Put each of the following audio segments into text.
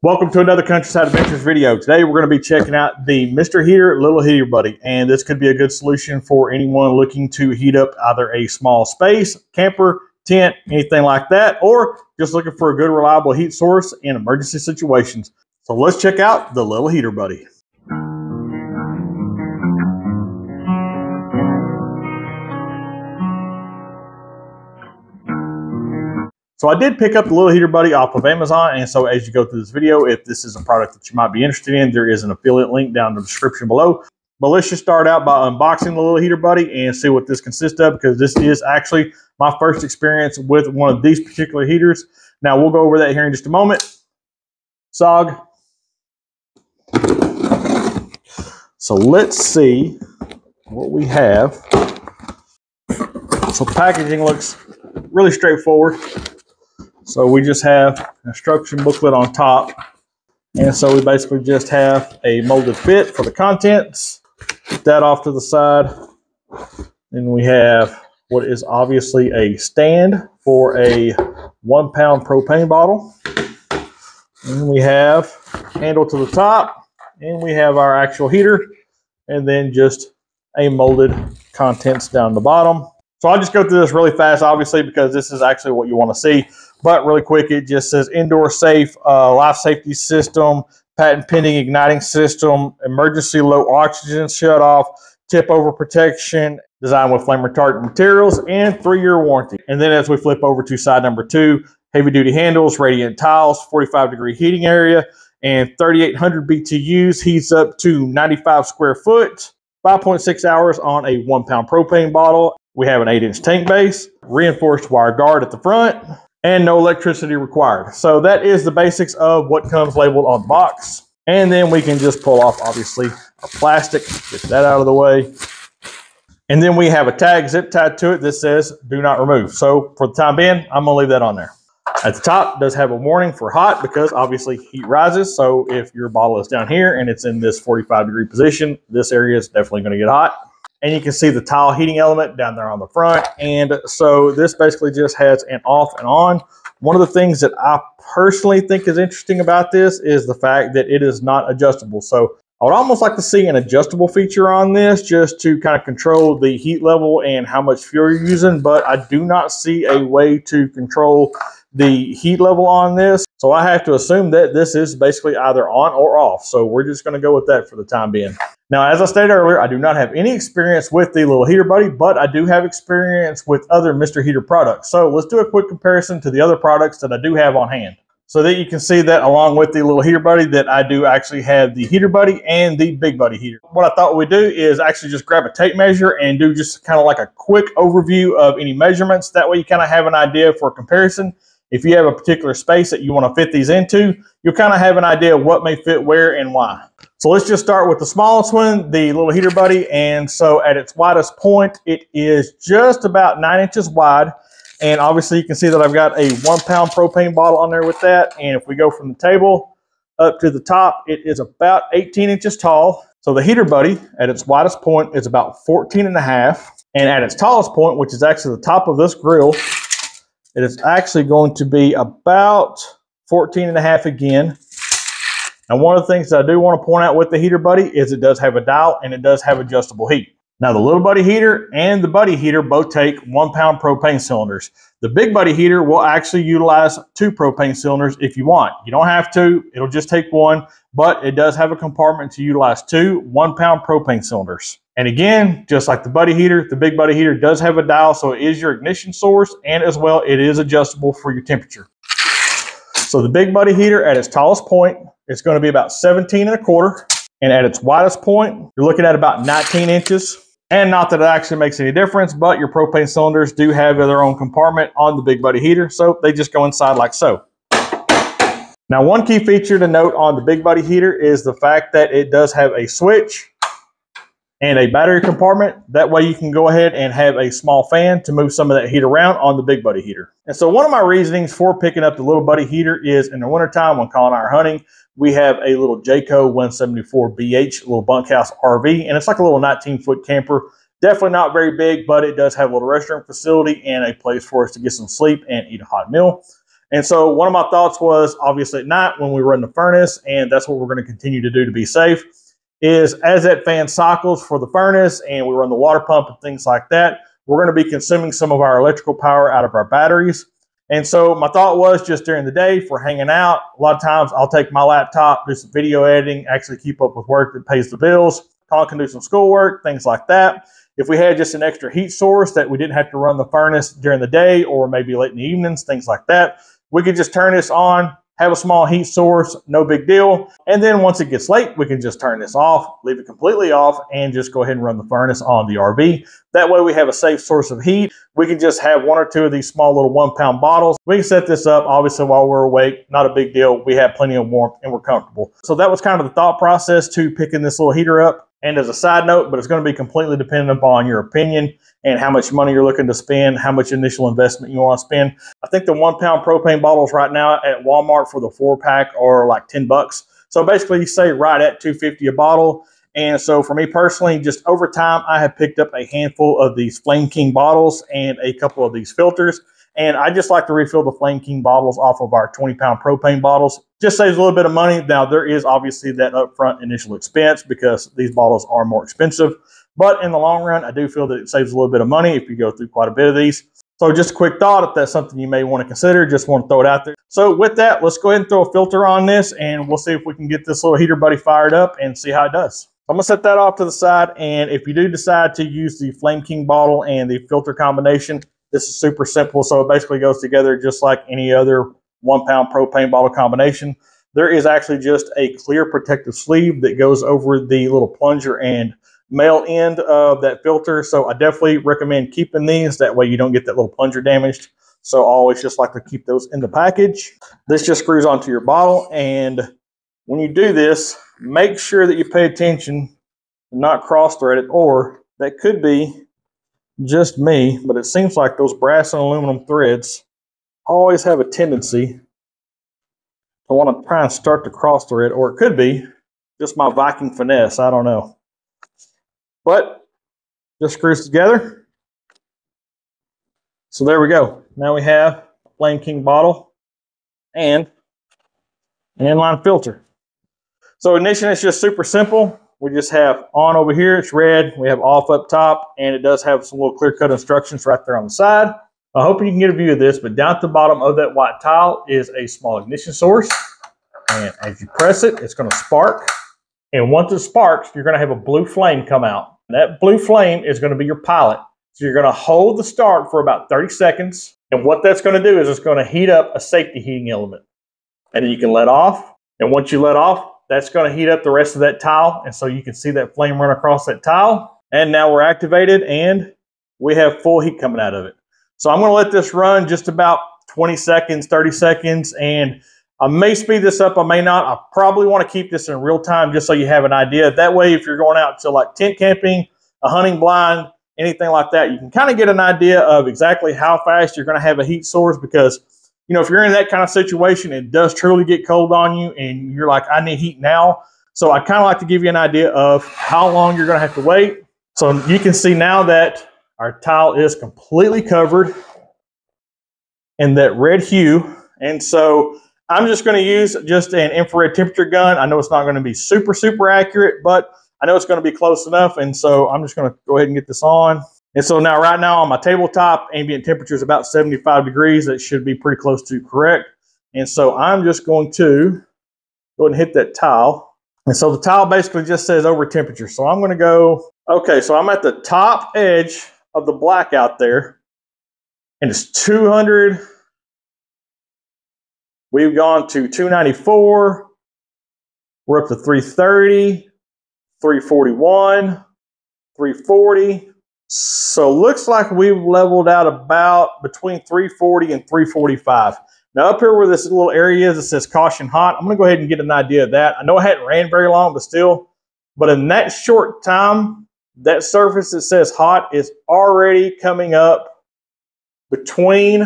Welcome to another Countryside Adventures video. Today we're going to be checking out the Mr. Heater Little Heater Buddy. And this could be a good solution for anyone looking to heat up either a small space, camper, tent, anything like that, or just looking for a good reliable heat source in emergency situations. So let's check out the Little Heater Buddy. So I did pick up the Little Heater Buddy off of Amazon, and so as you go through this video, if this is a product that you might be interested in, there is an affiliate link down in the description below. But let's just start out by unboxing the Little Heater Buddy and see what this consists of, because this is actually my first experience with one of these particular heaters. Now, we'll go over that here in just a moment. SOG. So let's see what we have. So packaging looks really straightforward. So we just have instruction booklet on top. And so we basically just have a molded fit for the contents. Put that off to the side. Then we have what is obviously a stand for a one pound propane bottle. And we have handle to the top. And we have our actual heater. And then just a molded contents down the bottom. So I'll just go through this really fast, obviously, because this is actually what you want to see. But really quick, it just says indoor safe, uh, life safety system, patent pending igniting system, emergency low oxygen shut off, tip over protection, designed with flame retardant materials, and three year warranty. And then as we flip over to side number two, heavy duty handles, radiant tiles, 45 degree heating area, and 3800 BTUs heats up to 95 square foot. 5.6 hours on a one pound propane bottle. We have an 8 inch tank base, reinforced wire guard at the front, and no electricity required. So that is the basics of what comes labeled on the box. And then we can just pull off, obviously, our plastic, get that out of the way. And then we have a tag zip tied to it that says do not remove. So for the time being, I'm gonna leave that on there. At the top does have a warning for hot because obviously heat rises. So if your bottle is down here and it's in this 45 degree position, this area is definitely gonna get hot and you can see the tile heating element down there on the front. And so this basically just has an off and on. One of the things that I personally think is interesting about this is the fact that it is not adjustable. So I would almost like to see an adjustable feature on this just to kind of control the heat level and how much fuel you're using, but I do not see a way to control the heat level on this. So I have to assume that this is basically either on or off. So we're just going to go with that for the time being. Now, as I stated earlier, I do not have any experience with the little heater buddy, but I do have experience with other Mr. Heater products. So let's do a quick comparison to the other products that I do have on hand. So that you can see that along with the little heater buddy that I do actually have the heater buddy and the big buddy heater. What I thought we'd do is actually just grab a tape measure and do just kind of like a quick overview of any measurements. That way you kind of have an idea for comparison if you have a particular space that you want to fit these into, you'll kind of have an idea of what may fit where and why. So let's just start with the smallest one, the little heater buddy. And so at its widest point, it is just about nine inches wide. And obviously you can see that I've got a one pound propane bottle on there with that. And if we go from the table up to the top, it is about 18 inches tall. So the heater buddy at its widest point is about 14 and a half. And at its tallest point, which is actually the top of this grill, it is actually going to be about 14 and a half again. And one of the things that I do want to point out with the heater buddy is it does have a dial and it does have adjustable heat. Now the little buddy heater and the buddy heater both take one pound propane cylinders. The big buddy heater will actually utilize two propane cylinders if you want. You don't have to, it'll just take one, but it does have a compartment to utilize two one pound propane cylinders. And again, just like the buddy heater, the big buddy heater does have a dial, so it is your ignition source, and as well, it is adjustable for your temperature. So the big buddy heater at its tallest point, it's going to be about 17 and a quarter, and at its widest point, you're looking at about 19 inches. And not that it actually makes any difference, but your propane cylinders do have their own compartment on the big buddy heater, so they just go inside like so. Now, one key feature to note on the big buddy heater is the fact that it does have a switch and a battery compartment. That way you can go ahead and have a small fan to move some of that heat around on the big buddy heater. And so one of my reasonings for picking up the little buddy heater is in the wintertime when Colin and I are hunting, we have a little Jayco 174BH, little bunkhouse RV, and it's like a little 19 foot camper. Definitely not very big, but it does have a little restroom facility and a place for us to get some sleep and eat a hot meal. And so one of my thoughts was obviously at night when we run the furnace, and that's what we're going to continue to do to be safe, is as that fan cycles for the furnace and we run the water pump and things like that, we're going to be consuming some of our electrical power out of our batteries. And so my thought was just during the day for hanging out, a lot of times I'll take my laptop, do some video editing, actually keep up with work that pays the bills. Colin can do some schoolwork, things like that. If we had just an extra heat source that we didn't have to run the furnace during the day or maybe late in the evenings, things like that, we could just turn this on, have a small heat source, no big deal. And then once it gets late, we can just turn this off, leave it completely off, and just go ahead and run the furnace on the RV. That way we have a safe source of heat. We can just have one or two of these small little one pound bottles. We can set this up, obviously, while we're awake. Not a big deal. We have plenty of warmth and we're comfortable. So that was kind of the thought process to picking this little heater up. And as a side note, but it's going to be completely dependent upon your opinion and how much money you're looking to spend, how much initial investment you want to spend. I think the one pound propane bottles right now at Walmart for the four pack are like 10 bucks. So basically you say right at 250 a bottle. And so for me personally, just over time, I have picked up a handful of these Flame King bottles and a couple of these filters. And I just like to refill the Flame King bottles off of our 20 pound propane bottles. Just saves a little bit of money. Now, there is obviously that upfront initial expense because these bottles are more expensive. But in the long run, I do feel that it saves a little bit of money if you go through quite a bit of these. So just a quick thought, if that's something you may want to consider, just want to throw it out there. So with that, let's go ahead and throw a filter on this and we'll see if we can get this little heater buddy fired up and see how it does. I'm gonna set that off to the side. And if you do decide to use the Flame King bottle and the filter combination, this is super simple. So it basically goes together just like any other one pound propane bottle combination. There is actually just a clear protective sleeve that goes over the little plunger and male end of that filter. So I definitely recommend keeping these. That way you don't get that little plunger damaged. So I always just like to keep those in the package. This just screws onto your bottle. And when you do this, make sure that you pay attention not cross thread it or that could be just me, but it seems like those brass and aluminum threads always have a tendency to want to try and start to cross thread, or it could be just my Viking finesse. I don't know. But just screws together. So there we go. Now we have a Flame King bottle and an inline filter. So ignition is just super simple. We just have on over here, it's red. We have off up top, and it does have some little clear cut instructions right there on the side. I hope you can get a view of this, but down at the bottom of that white tile is a small ignition source. And as you press it, it's going to spark. And once it sparks, you're going to have a blue flame come out. That blue flame is going to be your pilot. So you're going to hold the start for about 30 seconds. And what that's going to do is it's going to heat up a safety heating element. And then you can let off. And once you let off, that's going to heat up the rest of that tile. And so you can see that flame run across that tile. And now we're activated and we have full heat coming out of it. So I'm going to let this run just about 20 seconds, 30 seconds. And I may speed this up. I may not. I probably want to keep this in real time just so you have an idea. That way, if you're going out to like tent camping, a hunting blind, anything like that, you can kind of get an idea of exactly how fast you're going to have a heat source because you know, if you're in that kind of situation, it does truly get cold on you and you're like, I need heat now. So I kind of like to give you an idea of how long you're going to have to wait. So you can see now that our tile is completely covered in that red hue. And so I'm just going to use just an infrared temperature gun. I know it's not going to be super, super accurate, but I know it's going to be close enough. And so I'm just going to go ahead and get this on. And so now right now on my tabletop, ambient temperature is about 75 degrees. That should be pretty close to correct. And so I'm just going to go ahead and hit that tile. And so the tile basically just says over temperature. So I'm going to go, okay, so I'm at the top edge of the blackout there. And it's 200. We've gone to 294. We're up to 330, 341, 340. So looks like we've leveled out about between 340 and 345. Now up here where this little area is, it says caution hot. I'm gonna go ahead and get an idea of that. I know I hadn't ran very long, but still, but in that short time, that surface that says hot is already coming up between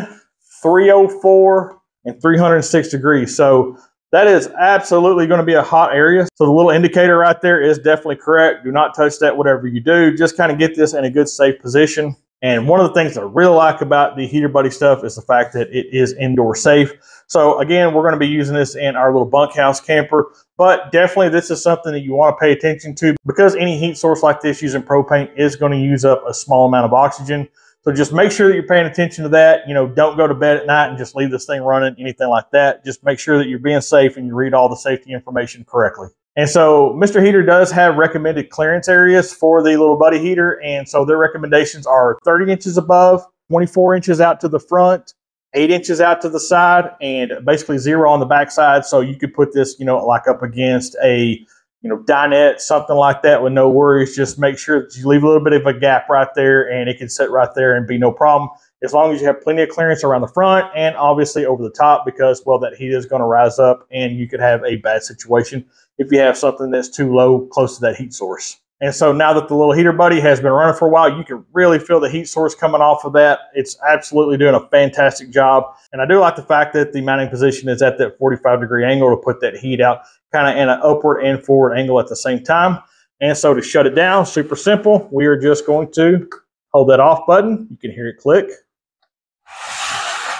304 and 306 degrees. So that is absolutely going to be a hot area. So the little indicator right there is definitely correct. Do not touch that whatever you do. Just kind of get this in a good safe position. And one of the things that I really like about the Heater Buddy stuff is the fact that it is indoor safe. So again, we're going to be using this in our little bunkhouse camper, but definitely this is something that you want to pay attention to because any heat source like this using propane is going to use up a small amount of oxygen. So just make sure that you're paying attention to that. You know, don't go to bed at night and just leave this thing running, anything like that. Just make sure that you're being safe and you read all the safety information correctly. And so Mr. Heater does have recommended clearance areas for the little buddy heater. And so their recommendations are 30 inches above, 24 inches out to the front, eight inches out to the side, and basically zero on the back side. So you could put this, you know, like up against a, you know, dinette, something like that with no worries. Just make sure that you leave a little bit of a gap right there and it can sit right there and be no problem as long as you have plenty of clearance around the front and obviously over the top because, well, that heat is going to rise up and you could have a bad situation if you have something that's too low close to that heat source. And so now that the little heater buddy has been running for a while, you can really feel the heat source coming off of that. It's absolutely doing a fantastic job. And I do like the fact that the mounting position is at that 45 degree angle to put that heat out kind of in an upward and forward angle at the same time. And so to shut it down, super simple. We are just going to hold that off button. You can hear it click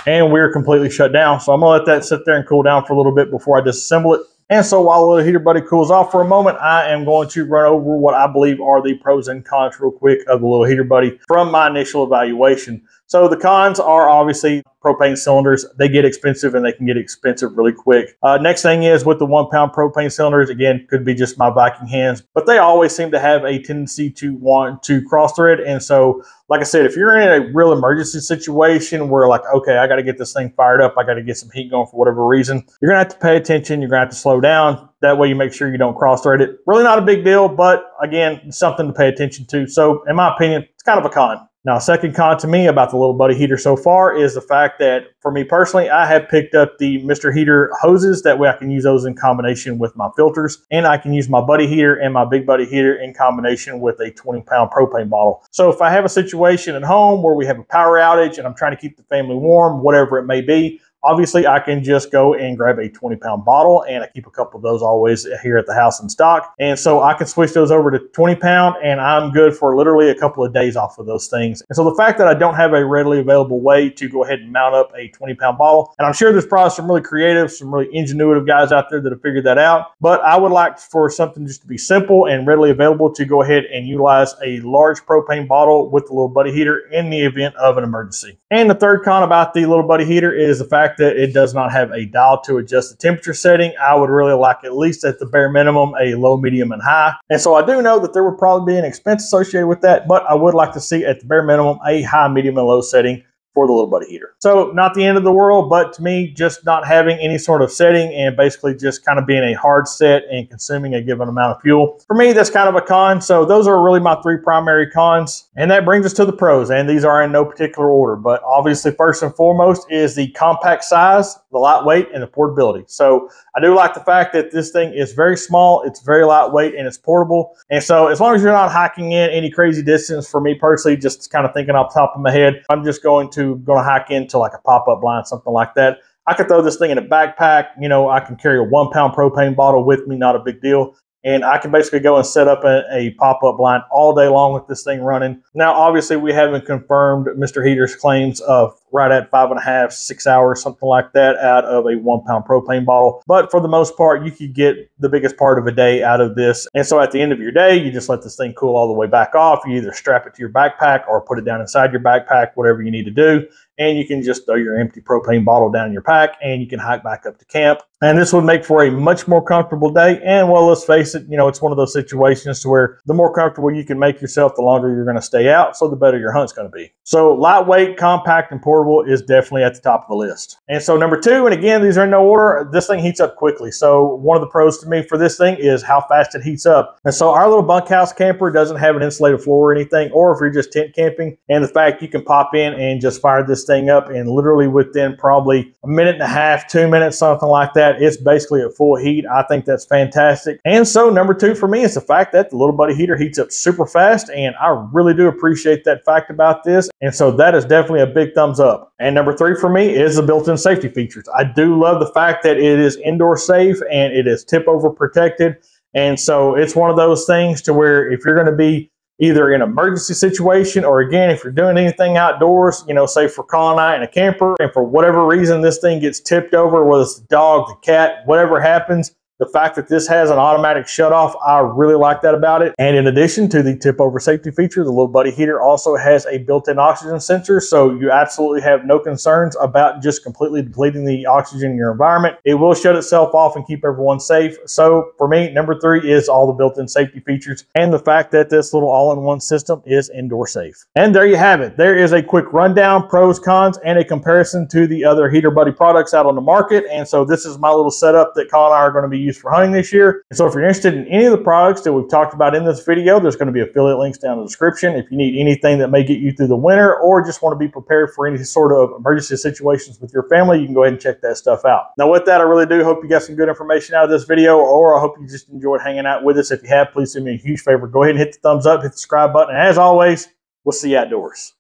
and we're completely shut down. So I'm gonna let that sit there and cool down for a little bit before I disassemble it. And so while the little heater buddy cools off for a moment, I am going to run over what I believe are the pros and cons real quick of the little heater buddy from my initial evaluation. So the cons are obviously propane cylinders. They get expensive and they can get expensive really quick. Uh, next thing is with the one pound propane cylinders, again, could be just my Viking hands, but they always seem to have a tendency to want to cross thread. And so, like I said, if you're in a real emergency situation where like, okay, I got to get this thing fired up, I got to get some heat going for whatever reason, you're gonna have to pay attention. You're gonna have to slow down. That way you make sure you don't cross thread it. Really not a big deal, but again, something to pay attention to. So in my opinion, it's kind of a con. Now, second con to me about the little buddy heater so far is the fact that for me personally, I have picked up the Mr. Heater hoses. That way I can use those in combination with my filters and I can use my buddy heater and my big buddy heater in combination with a 20 pound propane bottle. So if I have a situation at home where we have a power outage and I'm trying to keep the family warm, whatever it may be, Obviously, I can just go and grab a 20 pound bottle, and I keep a couple of those always here at the house in stock. And so I can switch those over to 20 pound, and I'm good for literally a couple of days off of those things. And so the fact that I don't have a readily available way to go ahead and mount up a 20 pound bottle, and I'm sure there's probably some really creative, some really ingenuitive guys out there that have figured that out, but I would like for something just to be simple and readily available to go ahead and utilize a large propane bottle with the little buddy heater in the event of an emergency. And the third con about the little buddy heater is the fact fact that it does not have a dial to adjust the temperature setting, I would really like at least at the bare minimum a low, medium, and high. And so I do know that there would probably be an expense associated with that, but I would like to see at the bare minimum a high, medium, and low setting for the little buddy heater. So not the end of the world, but to me, just not having any sort of setting and basically just kind of being a hard set and consuming a given amount of fuel. For me, that's kind of a con. So those are really my three primary cons. And that brings us to the pros. And these are in no particular order, but obviously first and foremost is the compact size, the lightweight and the portability. So I do like the fact that this thing is very small, it's very lightweight and it's portable. And so as long as you're not hiking in any crazy distance for me personally, just kind of thinking off top of my head, I'm just going to going to hike into like a pop up blind, something like that. I could throw this thing in a backpack. You know, I can carry a one pound propane bottle with me, not a big deal. And I can basically go and set up a, a pop up blind all day long with this thing running. Now, obviously, we haven't confirmed Mr. Heater's claims of right at five and a half, six hours, something like that, out of a one pound propane bottle. But for the most part, you could get the biggest part of a day out of this. And so at the end of your day, you just let this thing cool all the way back off. You either strap it to your backpack or put it down inside your backpack, whatever you need to do and you can just throw your empty propane bottle down your pack and you can hike back up to camp. And this would make for a much more comfortable day. And well, let's face it, you know, it's one of those situations to where the more comfortable you can make yourself, the longer you're going to stay out. So the better your hunt's going to be. So lightweight, compact, and portable is definitely at the top of the list. And so number two, and again, these are in no order, this thing heats up quickly. So one of the pros to me for this thing is how fast it heats up. And so our little bunkhouse camper doesn't have an insulated floor or anything, or if you're just tent camping, and the fact you can pop in and just fire this thing up and literally within probably a minute and a half, two minutes, something like that, it's basically at full heat. I think that's fantastic. And so number two for me is the fact that the little buddy heater heats up super fast. And I really do appreciate that fact about this. And so that is definitely a big thumbs up. And number three for me is the built-in safety features. I do love the fact that it is indoor safe and it is tip over protected. And so it's one of those things to where if you're going to be either in an emergency situation or again, if you're doing anything outdoors, you know, say for Colin and in a camper, and for whatever reason this thing gets tipped over, whether it's the dog, the cat, whatever happens, the fact that this has an automatic shutoff, I really like that about it. And in addition to the tip over safety feature, the little buddy heater also has a built-in oxygen sensor. So you absolutely have no concerns about just completely depleting the oxygen in your environment. It will shut itself off and keep everyone safe. So for me, number three is all the built-in safety features and the fact that this little all-in-one system is indoor safe. And there you have it. There is a quick rundown, pros, cons, and a comparison to the other Heater Buddy products out on the market. And so this is my little setup that Colin and I are going to be using for hunting this year. And so if you're interested in any of the products that we've talked about in this video, there's going to be affiliate links down in the description. If you need anything that may get you through the winter or just want to be prepared for any sort of emergency situations with your family, you can go ahead and check that stuff out. Now with that, I really do hope you got some good information out of this video or I hope you just enjoyed hanging out with us. If you have, please do me a huge favor. Go ahead and hit the thumbs up, hit the subscribe button. And as always, we'll see you outdoors.